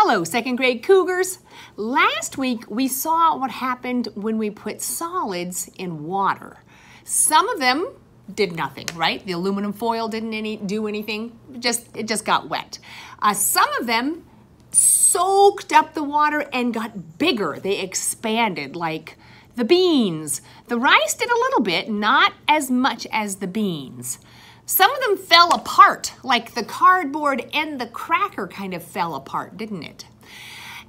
Hello, second grade Cougars. Last week we saw what happened when we put solids in water. Some of them did nothing, right? The aluminum foil didn't any, do anything, just it just got wet. Uh, some of them soaked up the water and got bigger. They expanded like the beans. The rice did a little bit, not as much as the beans. Some of them fell apart, like the cardboard and the cracker kind of fell apart, didn't it?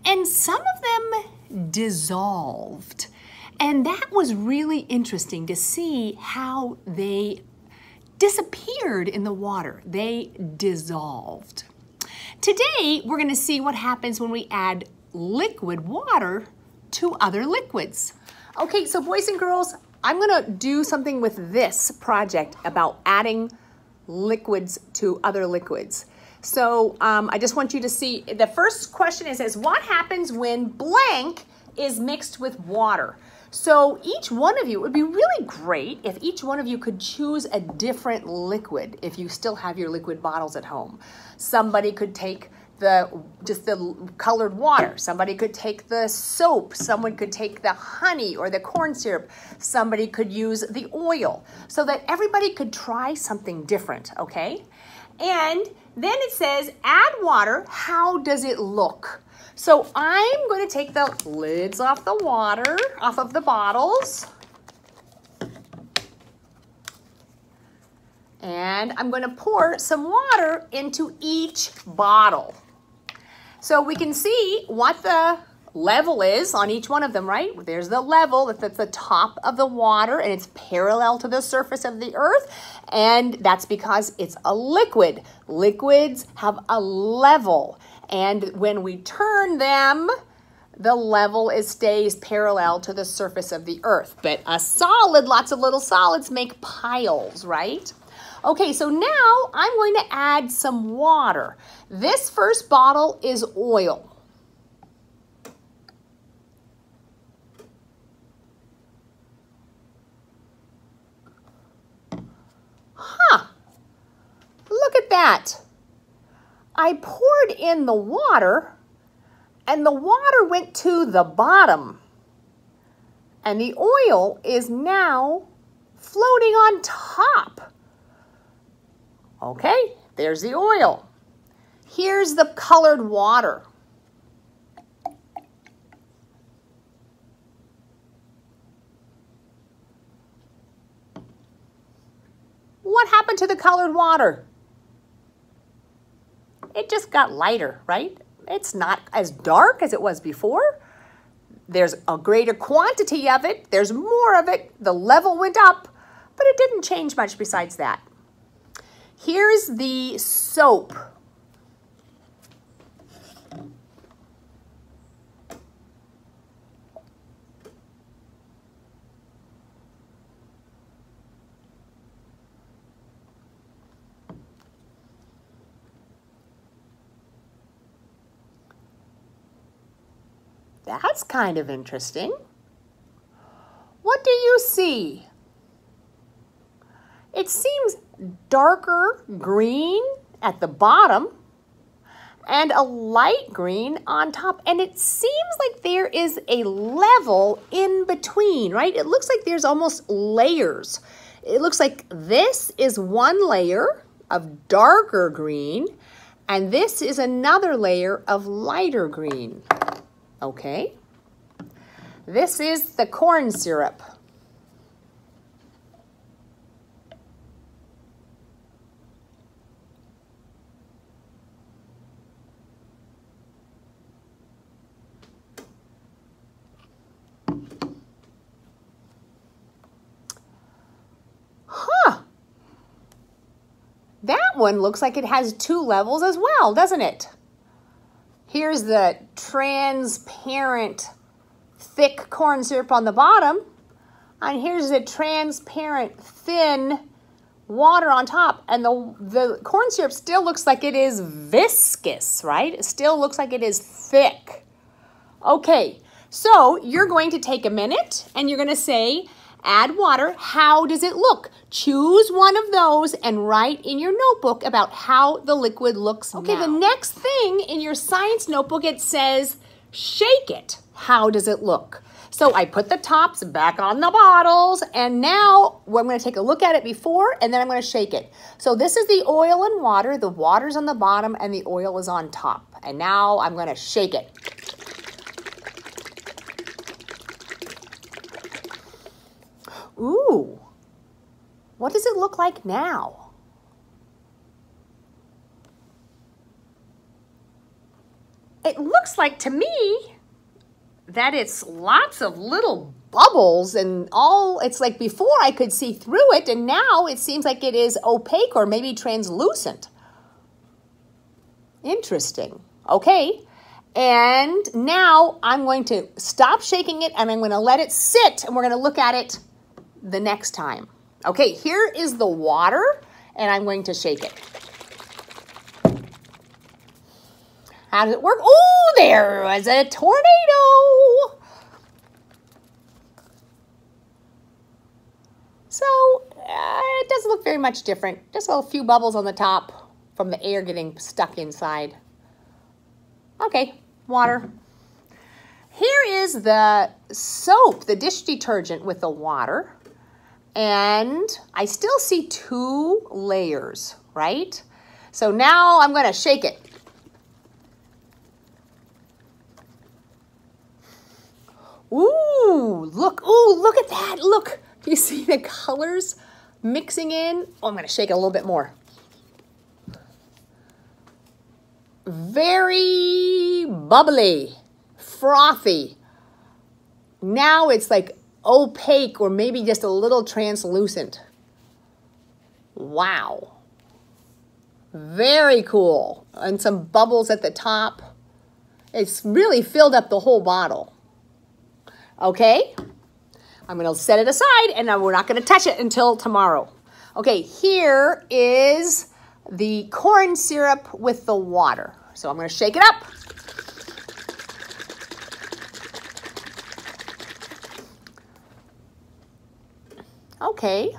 And some of them dissolved. And that was really interesting to see how they disappeared in the water. They dissolved. Today, we're going to see what happens when we add liquid water to other liquids. Okay, so boys and girls, I'm going to do something with this project about adding liquids to other liquids. So um, I just want you to see, the first question is, is what happens when blank is mixed with water? So each one of you, it would be really great if each one of you could choose a different liquid if you still have your liquid bottles at home. Somebody could take the just the colored water. Somebody could take the soap. Someone could take the honey or the corn syrup. Somebody could use the oil so that everybody could try something different, okay? And then it says add water. How does it look? So I'm going to take the lids off the water, off of the bottles. And I'm going to pour some water into each bottle. So we can see what the level is on each one of them, right? There's the level that's at the top of the water and it's parallel to the surface of the earth. And that's because it's a liquid. Liquids have a level. And when we turn them, the level is stays parallel to the surface of the earth. But a solid, lots of little solids make piles, right? Okay, so now I'm going to add some water. This first bottle is oil. Huh, look at that. I poured in the water and the water went to the bottom. And the oil is now floating on top. Okay, there's the oil. Here's the colored water. What happened to the colored water? It just got lighter, right? It's not as dark as it was before. There's a greater quantity of it. There's more of it. The level went up, but it didn't change much besides that. Here's the soap. That's kind of interesting. What do you see? It seems darker green at the bottom and a light green on top. And it seems like there is a level in between, right? It looks like there's almost layers. It looks like this is one layer of darker green, and this is another layer of lighter green. Okay? This is the corn syrup. That one looks like it has two levels as well, doesn't it? Here's the transparent thick corn syrup on the bottom. And here's the transparent thin water on top. And the, the corn syrup still looks like it is viscous, right? It still looks like it is thick. Okay, so you're going to take a minute and you're going to say, add water. How does it look? Choose one of those and write in your notebook about how the liquid looks Okay, now. the next thing in your science notebook, it says, shake it. How does it look? So I put the tops back on the bottles and now I'm gonna take a look at it before and then I'm gonna shake it. So this is the oil and water. The water's on the bottom and the oil is on top. And now I'm gonna shake it. Ooh, what does it look like now? It looks like to me that it's lots of little bubbles and all it's like before I could see through it and now it seems like it is opaque or maybe translucent. Interesting. Okay. And now I'm going to stop shaking it and I'm going to let it sit and we're going to look at it the next time. Okay, here is the water and I'm going to shake it. How does it work? Oh, there was a tornado. So uh, it doesn't look very much different. Just a few bubbles on the top from the air getting stuck inside. Okay, water. Here is the soap, the dish detergent with the water. And I still see two layers, right? So now I'm going to shake it. Ooh, look, ooh, look at that. Look, do you see the colors mixing in? Oh, I'm gonna shake it a little bit more. Very bubbly, frothy. Now it's like opaque or maybe just a little translucent. Wow. Very cool. And some bubbles at the top. It's really filled up the whole bottle. Okay? I'm going to set it aside and we're not going to touch it until tomorrow. Okay, here is the corn syrup with the water. So I'm going to shake it up. Okay,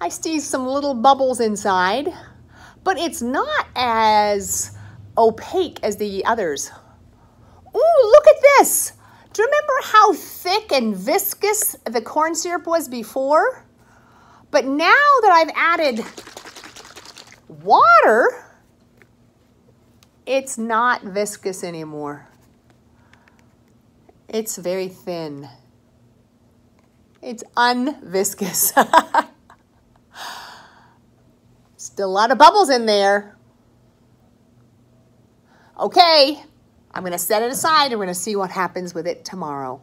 I see some little bubbles inside, but it's not as opaque as the others. Ooh, look at this. Do you remember how thick and viscous the corn syrup was before? But now that I've added water, it's not viscous anymore. It's very thin. It's unviscous. Still a lot of bubbles in there. Okay, I'm going to set it aside and we're going to see what happens with it tomorrow.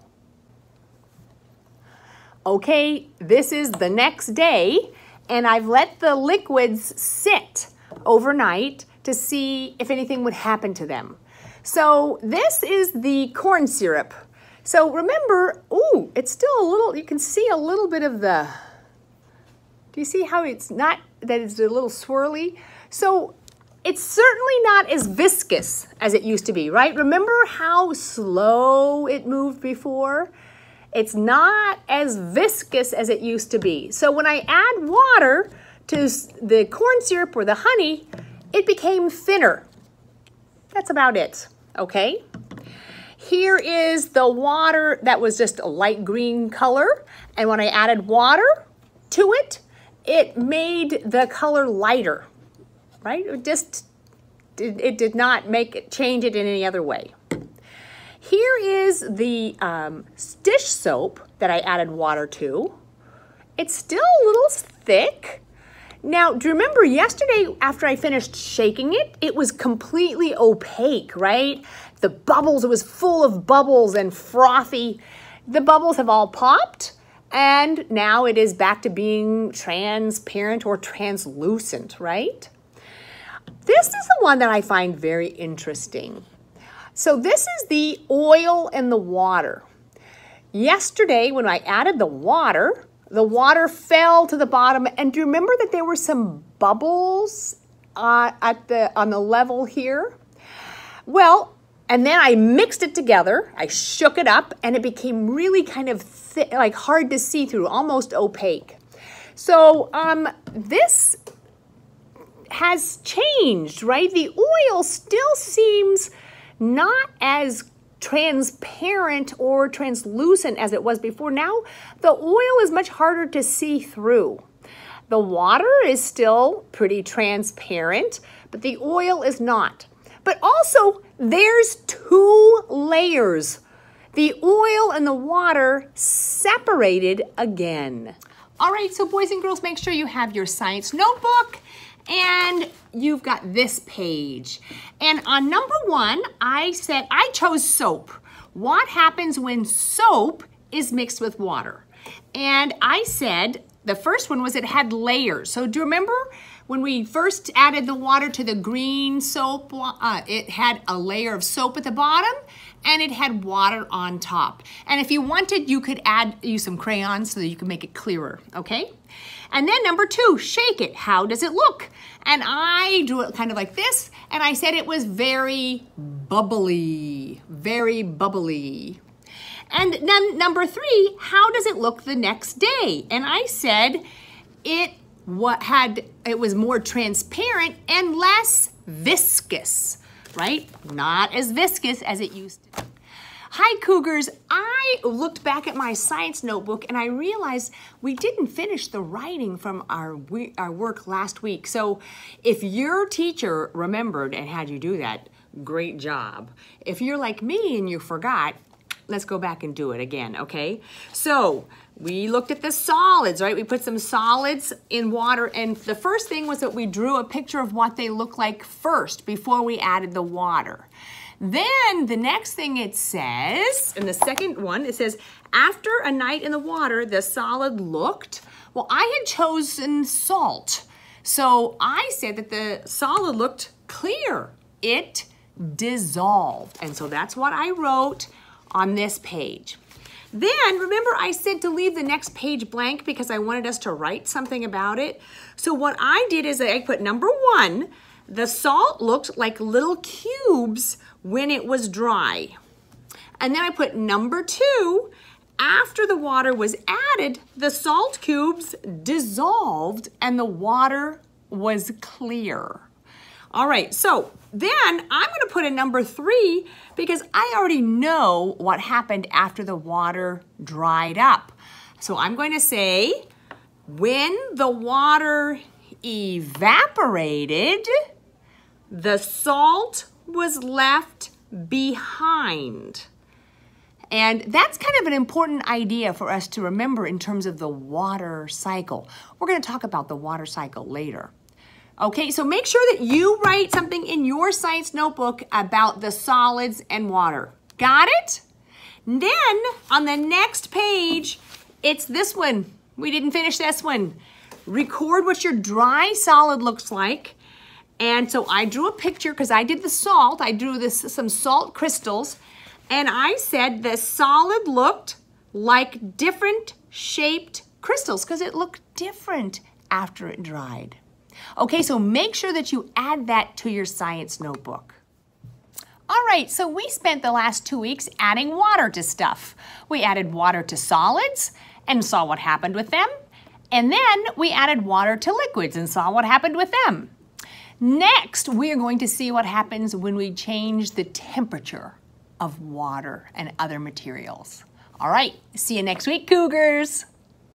Okay, this is the next day and I've let the liquids sit overnight to see if anything would happen to them. So this is the corn syrup. So remember, ooh, it's still a little, you can see a little bit of the, do you see how it's not, that it's a little swirly? So it's certainly not as viscous as it used to be, right? Remember how slow it moved before? It's not as viscous as it used to be. So when I add water to the corn syrup or the honey, it became thinner. That's about it, okay? Here is the water that was just a light green color. And when I added water to it, it made the color lighter right? It just, it, did not make it, change it in any other way. Here is the um, dish soap that I added water to. It's still a little thick. Now, do you remember yesterday after I finished shaking it, it was completely opaque, right? The bubbles, it was full of bubbles and frothy. The bubbles have all popped and now it is back to being transparent or translucent, right? This is the one that I find very interesting. So this is the oil and the water. Yesterday, when I added the water, the water fell to the bottom. And do you remember that there were some bubbles uh, at the on the level here? Well, and then I mixed it together. I shook it up and it became really kind of like hard to see through, almost opaque. So um, this has changed, right? The oil still seems not as transparent or translucent as it was before. Now the oil is much harder to see through. The water is still pretty transparent, but the oil is not. But also, there's two layers. The oil and the water separated again. All right, so boys and girls, make sure you have your science notebook and you've got this page. And on number one, I said, I chose soap. What happens when soap is mixed with water? And I said, the first one was it had layers. So do you remember when we first added the water to the green soap, uh, it had a layer of soap at the bottom and it had water on top. And if you wanted, you could add, use some crayons so that you could make it clearer, okay? And then number two, shake it. How does it look? And I drew it kind of like this, and I said it was very bubbly, very bubbly. And then number three, how does it look the next day? And I said it what had it was more transparent and less viscous, right? Not as viscous as it used to be. Hi, Cougars. I looked back at my science notebook and I realized we didn't finish the writing from our, our work last week. So if your teacher remembered and had you do that, great job. If you're like me and you forgot, let's go back and do it again, okay? So we looked at the solids, right? We put some solids in water and the first thing was that we drew a picture of what they look like first before we added the water. Then the next thing it says, in the second one, it says, after a night in the water, the solid looked, well, I had chosen salt. So I said that the solid looked clear. It dissolved. And so that's what I wrote on this page. Then, remember I said to leave the next page blank because I wanted us to write something about it? So what I did is I put number one, the salt looked like little cubes when it was dry. And then I put number two, after the water was added, the salt cubes dissolved and the water was clear. All right, so then I'm gonna put a number three because I already know what happened after the water dried up. So I'm going to say, when the water evaporated, the salt was left behind. And that's kind of an important idea for us to remember in terms of the water cycle. We're going to talk about the water cycle later. Okay, so make sure that you write something in your science notebook about the solids and water. Got it? Then on the next page, it's this one. We didn't finish this one. Record what your dry solid looks like and so I drew a picture because I did the salt. I drew this some salt crystals. And I said the solid looked like different shaped crystals because it looked different after it dried. Okay, so make sure that you add that to your science notebook. All right, so we spent the last two weeks adding water to stuff. We added water to solids and saw what happened with them. And then we added water to liquids and saw what happened with them. Next, we are going to see what happens when we change the temperature of water and other materials. All right, see you next week, Cougars.